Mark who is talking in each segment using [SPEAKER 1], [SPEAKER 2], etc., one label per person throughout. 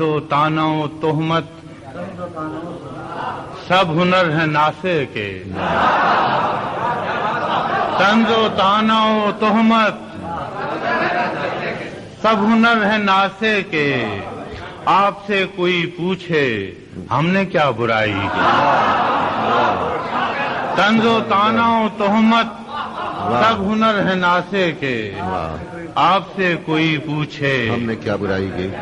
[SPEAKER 1] दो तानो तोहमत, सब हुनर है नासे के। तंजो तानो तोहमत, सब हुनर है नासे के। आपसे कोई पूछे, हमने क्या बुराई की? तंजो तानो तोहमत, सब हुनर है नासे के। आपसे कोई पूछे
[SPEAKER 2] हमने क्या बुराई की?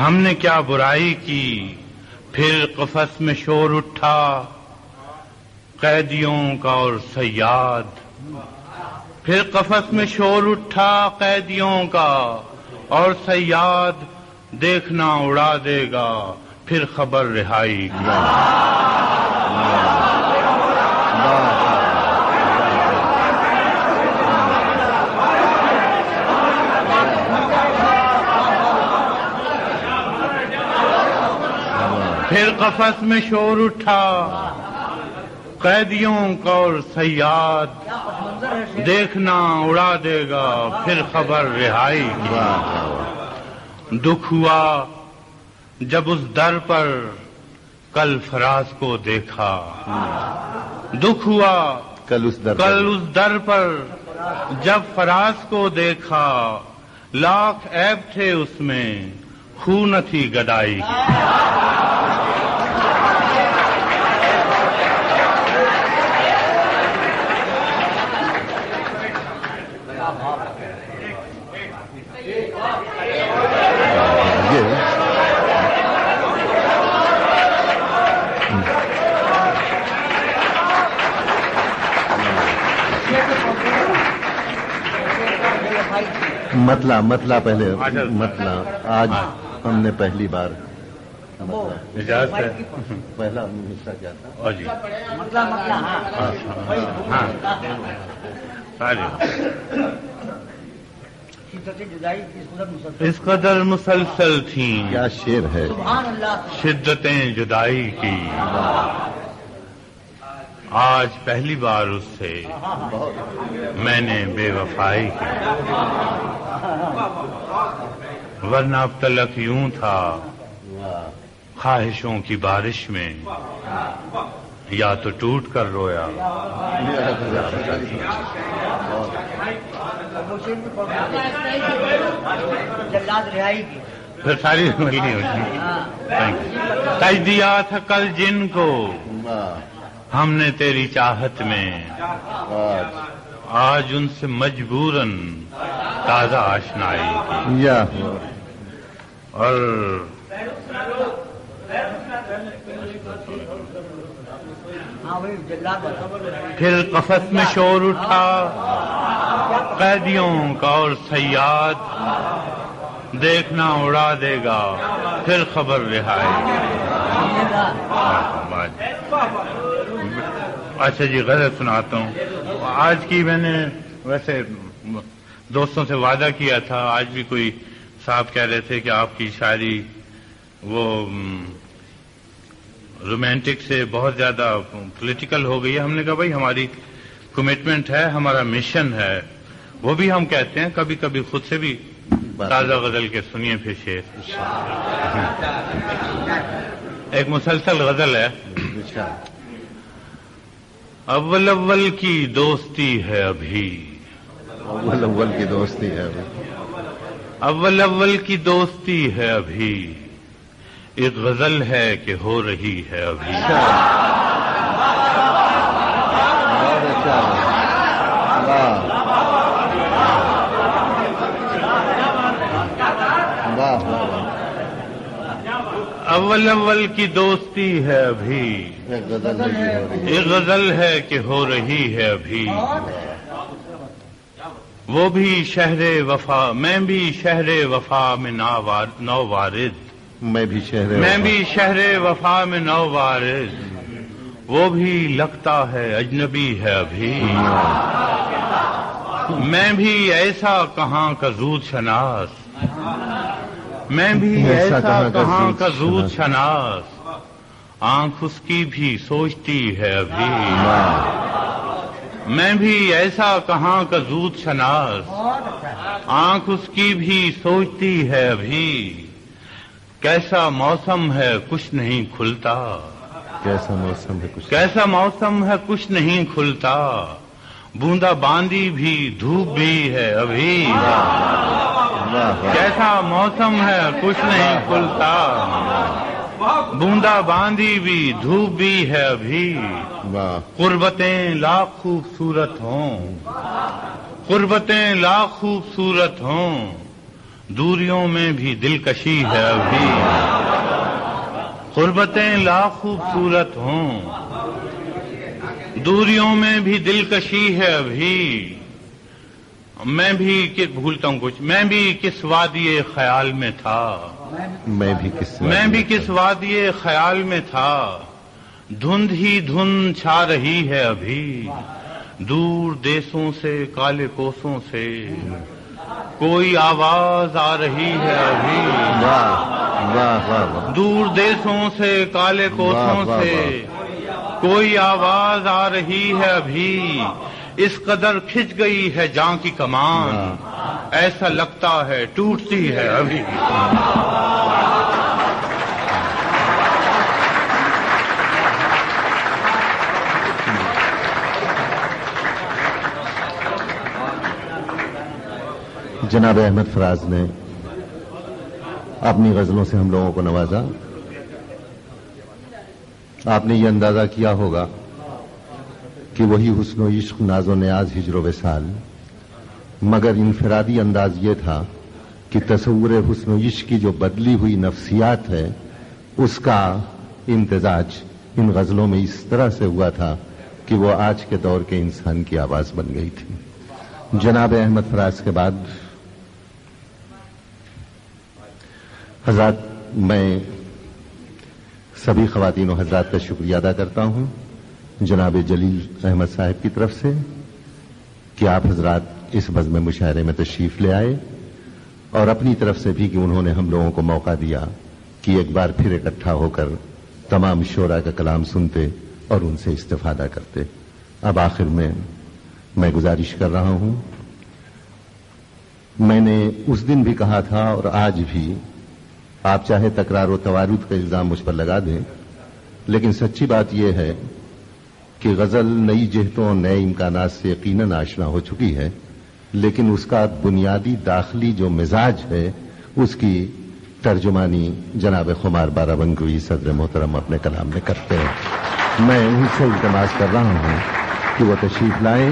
[SPEAKER 1] हमने क्या बुराई की? फिर कफस में शोर उठा कैदियों का और सयाद। फिर कफस में शोर उठा कैदियों का और सयाद। देखना उड़ा देगा फिर खबर रिहाई की। फिर कफस में शोर उठा। कैदियों का और सयाद। देखना उड़ा देगा फिर खबर रिहाई की दुख हुआ जब उस दर पर कल फराज को देखा। दुख हुआ
[SPEAKER 2] कल उस दर
[SPEAKER 1] कल उस दर पर जब फराज को देखा लाख ऐब थे उसमें खून थी गदाई। की
[SPEAKER 2] ये मतला मतला पहले। मतला। आज हमने पहली बार
[SPEAKER 1] इजाज़त है।
[SPEAKER 2] पहला हिस्सा क्या था।
[SPEAKER 1] जी।
[SPEAKER 3] मतला मतला हाँ।
[SPEAKER 1] हाँ
[SPEAKER 3] की सूरत मुसलसल
[SPEAKER 1] इस कदर मुसलसल थी।
[SPEAKER 2] क्या शेर है।
[SPEAKER 1] शिद्दतें जुदाई की। आज पहली बार उससे मैंने बेवफाई की। वरना अब तलक यूँ था ख्वाहिशों की बारिश में या तो टूट कर रोया। फिर सारी मिली होती।
[SPEAKER 3] हाँ।
[SPEAKER 1] तज दिया था कल जिन को
[SPEAKER 2] वाह।
[SPEAKER 1] हमने तेरी चाहत में
[SPEAKER 2] आज
[SPEAKER 1] आज उनसे मजबूरन ताज़ा आशनाई की।
[SPEAKER 2] या
[SPEAKER 1] और फिर कफस में शोर उठा कैदियों का और सयाद देखना उड़ा देगा फिर खबर रिहाई। अच्छा जी गज़ल सुनाता हूँ आज की मैंने वैसे दोस्तों से वादा किया था आज भी कोई साहब कह रहे थे कि आपकी शायरी वो रोमांटिक से बहुत ज़्यादा पॉलिटिकल हो गई है हमने कहा भाई हमारी कमिटमेंट है हमारा मिशन है वो भी हम कहते हैं कभी कभी खुद से भी ताज़ा गज़ल के सुनिए फिर शेर एक मुसलसल गज़ल है।
[SPEAKER 2] अच्छा।
[SPEAKER 1] अव्वल अव्वल की दोस्ती है अभी।
[SPEAKER 2] अव्वल अव्वल की दोस्ती है अभी।
[SPEAKER 1] अव्वल अव्वल की दोस्ती है अभी। एक गज़ल है कि हो रही है अभी।
[SPEAKER 2] अच्छा। वाह वाह वाह।
[SPEAKER 1] अव्वल अव्वल की दोस्ती है अभी।
[SPEAKER 2] एक गज़ल हो
[SPEAKER 1] कि हो रही है अभी। वो भी शहर वफा मैं भी शहर वफा में नौ वारिद
[SPEAKER 2] मैं भी शहर
[SPEAKER 1] मैं भी शहर वफा में नौ वारिद वो भी लगता है अजनबी है अभी। मैं भी ऐसा कहाँ का जूद शनास। मैं भी
[SPEAKER 2] ऐसा कहाँ का शनास।
[SPEAKER 1] शनास? आँख उसकी भी सोचती है अभी। मैं भी ऐसा कहाँ का जूद शनास? आँख उसकी भी सोचती है अभी। कैसा मौसम है कुछ नहीं खुलता।
[SPEAKER 2] कैसा मौसम है कुछ
[SPEAKER 1] कैसा मौसम है कुछ नहीं खुलता। बूंदा बांदी भी धूप भी है अभी। कैसा मौसम है कुछ नहीं खुलता। बूंदा बांदी भी धूप भी है अभी। कुर्बतें लाख खूबसूरत हों। कुर्बतें लाख खूबसूरत हों। दूरियों में भी दिलकशी है अभी। कुर्बतें लाख खूबसूरत हों। दूरियों में भी दिलकशी है अभी। मैं भी किस भूलता हूँ कुछ। मैं भी किस वादिये ख्याल में था।
[SPEAKER 2] मैं भी किस
[SPEAKER 1] मैं भी किस वादिये ख्याल में था। धुंध ही धुंध छा रही है अभी। दूर देशों से काले कोसों से। कोई आवाज़ आ रही है अभी।
[SPEAKER 2] वाह वाह वाह
[SPEAKER 1] दूर देशों से काले कोसों से। कोई आवाज़ आ रही है अभी। इस कदर खिंच गई है जां की कमान। ऐसा लगता है, टूटती है अभी।
[SPEAKER 2] जनाब अहमद फराज ने अपनी गजलों से हम लोगों को नवाजा। आपने ये अंदाज़ा किया होगा कि वही हुस्न इश्क नाजो न्याज हिजरो वसाल मगर इनफरादी अंदाज ये था कि तस्वुर हुस्न इश्क की जो बदली हुई नफ्सियात है, उसका इम्तजाज इन गजलों में इस तरह से हुआ था कि वो आज के दौर के इंसान की आवाज़ बन गई थी। जनाब अहमद फराज के बाद हज़रत मैं सभी खवातीन और हजरात का शुक्रिया अदा करता हूँ। जनाब जलील अहमद साहब की तरफ़ से कि आप हजरात इस बज़म मुशायरे में तशरीफ़ ले आए और अपनी तरफ़ से भी कि उन्होंने हम लोगों को मौका दिया कि एक बार फिर इकट्ठा होकर तमाम शोरा का कलाम सुनते और उनसे इस्तेफादा करते। अब आखिर में मैं गुजारिश कर रहा हूँ। मैंने उस दिन भी कहा था और आज भी आप चाहे तकरार तवारुद का इल्ज़ाम मुझ पर लगा दें, लेकिन सच्ची बात यह है कि गज़ल नई जहतों और नए इम्कान से यकीन आशना हो चुकी है, लेकिन उसका बुनियादी दाखिली जो मिजाज है, उसकी तर्जुमानी जनाब खुमार बाराबंगुई सदर मोहतरम अपने कलाम में करते हैं मैं उनसे इल्तमास कर रहा हूँ कि वो तशरीफ़ लाएँ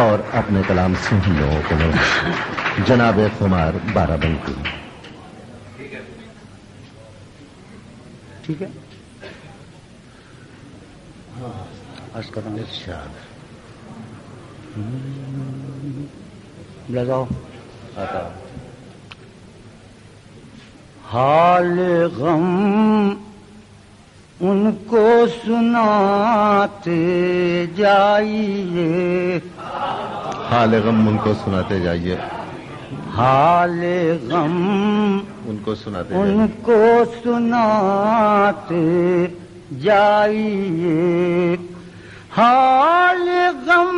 [SPEAKER 2] और अपने कलाम से हम लोगों को। जनाब खुमार बाराबंगुई
[SPEAKER 3] ठीक है? कर हूँ।
[SPEAKER 2] अच्छा।
[SPEAKER 3] लगाओ। हाल गम उनको सुनाते जाइए।
[SPEAKER 2] हाल गम उनको सुनाते जाइए।
[SPEAKER 3] हाल गम।
[SPEAKER 2] उनको सुनाते
[SPEAKER 3] उनको सुनाते जाइए। हाल गम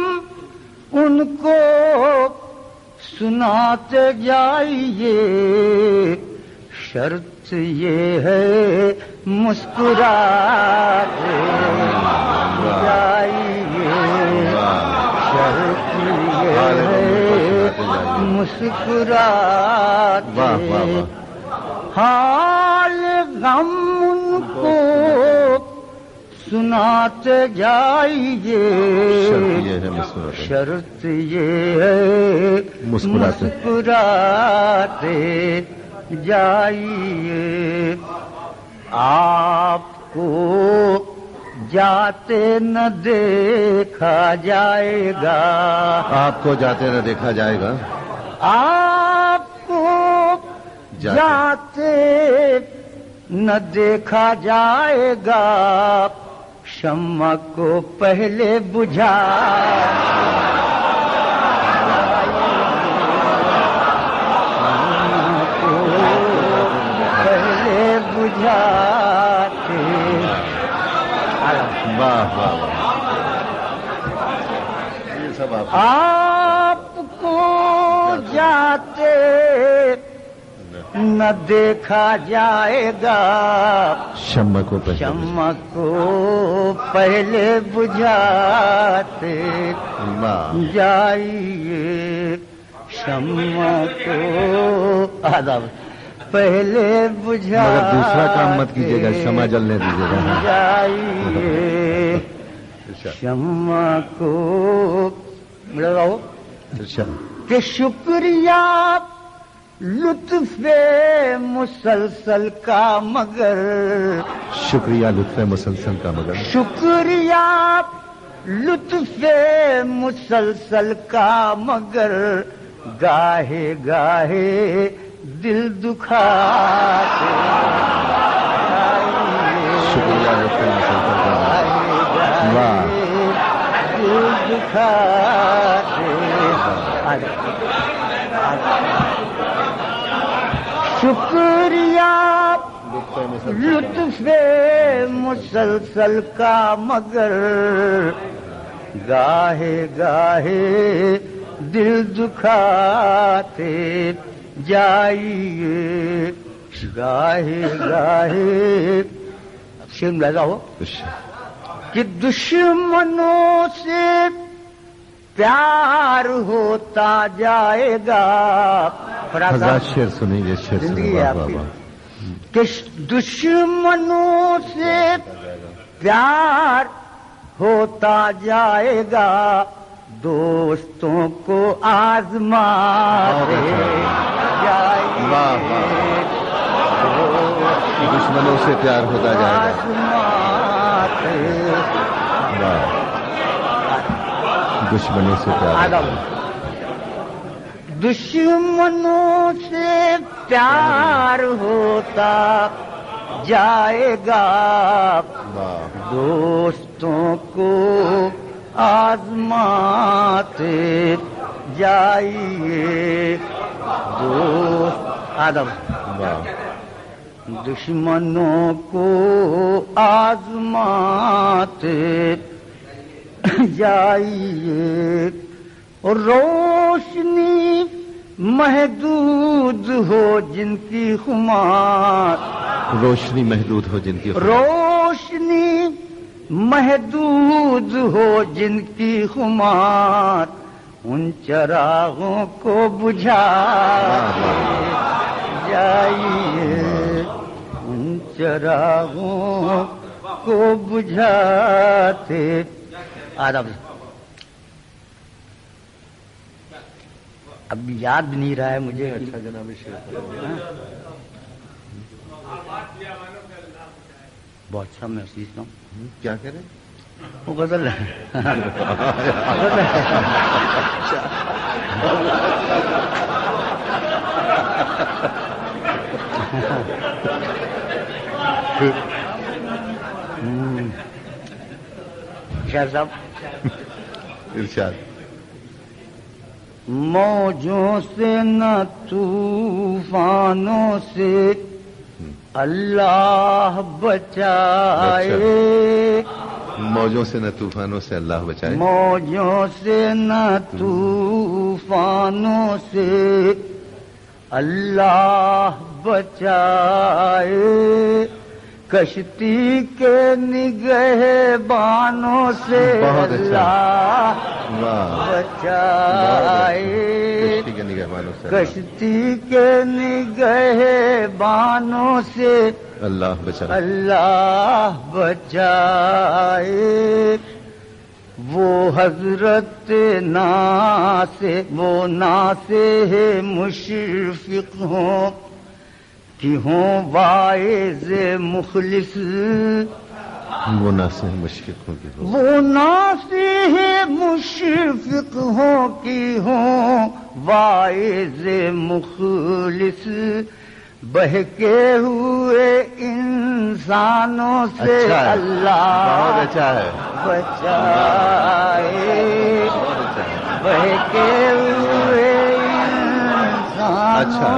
[SPEAKER 3] उनको सुनाते जाइए। शर्त ये है मुस्कुराते जाइए। शर्त ये है मुस्कुराते।
[SPEAKER 2] वाह वाह वाह।
[SPEAKER 3] हाल गम उनको सुनाते जाइए।
[SPEAKER 2] शर्त ये है। मुस्कुराते।
[SPEAKER 3] जाइए। आपको जाते न देखा जाएगा।
[SPEAKER 2] आपको जाते न देखा जाएगा।
[SPEAKER 3] आपको
[SPEAKER 2] जाते।
[SPEAKER 3] जाते न देखा जाएगा। शम्मा को पहले बुझा। को पहले बुझाते।
[SPEAKER 2] वाह वाह वाह। ये सब आप
[SPEAKER 3] न देखा जाएगा।
[SPEAKER 2] शम्मा को पहले
[SPEAKER 3] शम्मा को पहले बुझाते। जाइए शम्मा को। आदाब। पहले बुझा
[SPEAKER 2] मगर दूसरा काम मत कीजिएगा क्षमा जलने दीजिएगा।
[SPEAKER 3] जाइए
[SPEAKER 2] अच्छा।
[SPEAKER 3] शम्मा को।
[SPEAKER 2] अच्छा।
[SPEAKER 3] कि शुक्रिया लुत्फे मुसलसल का मगर।
[SPEAKER 2] शुक्रिया लुत्फ मुसलसल का मगर।
[SPEAKER 3] शुक्रिया लुत्फे मुसलसल का मगर। गाहे गाहे दिल दुखाते।
[SPEAKER 2] शुक्रिया लुत्फ मुसलसल का मगर। वाह।
[SPEAKER 3] दिल दुखाते आजा, आजा। शुक्रिया। लुत्फे मुसलसल का मगर। गाहे गाहे दिल दुखाते जाइए। गाहे गाहे। शेर लगाओ कि दुश्मनों से प्यार होता जाएगा।
[SPEAKER 2] हज़ार शेर सुनेंगे शेर
[SPEAKER 3] ज़िंदगी
[SPEAKER 2] सुने
[SPEAKER 3] है
[SPEAKER 2] वाह वाह
[SPEAKER 3] आपकी।
[SPEAKER 2] वाह।
[SPEAKER 3] कि दुश्मनों से प्यार होता जाएगा? दोस्तों को
[SPEAKER 2] आजमा दुश्मनों से प्यार होता जाएगा। दुश्मनों से प्यार
[SPEAKER 3] दुश्मनों से प्यार होता जाएगा। दोस्तों को आजमाते जाइए। दोस्त, आदम। दुश्मनों को आजमाते जाइए। रोशनी महदूद हो जिनकी खुमार।
[SPEAKER 2] रोशनी महदूद हो जिनकी
[SPEAKER 3] रोशनी महदूद हो जिनकी खुमार। उन चरागों को बुझा जाइए। उन चरागों को बुझाते। आदम अब याद भी नहीं रहा है मुझे।
[SPEAKER 2] अच्छा जनाब
[SPEAKER 3] बहुत अच्छा मैं सीखता हूँ।
[SPEAKER 2] क्या कह रहे
[SPEAKER 3] वो बदल रहा है। हम्म। शाह साहब।
[SPEAKER 2] इरशाद।
[SPEAKER 3] मौजों से न तूफानों से अल्लाह बचाए।
[SPEAKER 2] मौजों से न तूफानों से अल्लाह बचाए।
[SPEAKER 3] मौजों से न तूफानों से अल्लाह बचाए। कश्ती के निगह बानों से
[SPEAKER 2] अच्छा।
[SPEAKER 3] अल्लाह बचाए।
[SPEAKER 2] कश्ती के
[SPEAKER 3] निगह बानों से
[SPEAKER 2] अल्लाह बचाए।
[SPEAKER 3] अल्लाह बचाए। वो हज़रत ना से वो ना से है मुशफिक हो। कि हों वाइज मुखलिस।
[SPEAKER 2] वो ना से मुश्किल होगी वो।
[SPEAKER 3] वो ना से है मुशफिक हो कि हों वाइज मुखलिस। बहके हुए इंसानों से
[SPEAKER 2] अच्छा
[SPEAKER 3] अल्लाह
[SPEAKER 2] अच्छा है।
[SPEAKER 3] बचाए।
[SPEAKER 2] अच्छा
[SPEAKER 3] बहके हुए
[SPEAKER 2] अच्छा।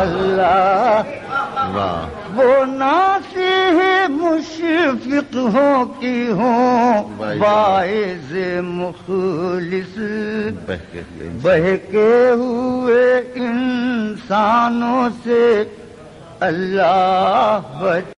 [SPEAKER 3] अल्लाह।
[SPEAKER 2] वाह।
[SPEAKER 3] वो नासिह मुशफिक हो की हो बाइज मुखलिस। बहके हुए इंसानों। से अल्लाह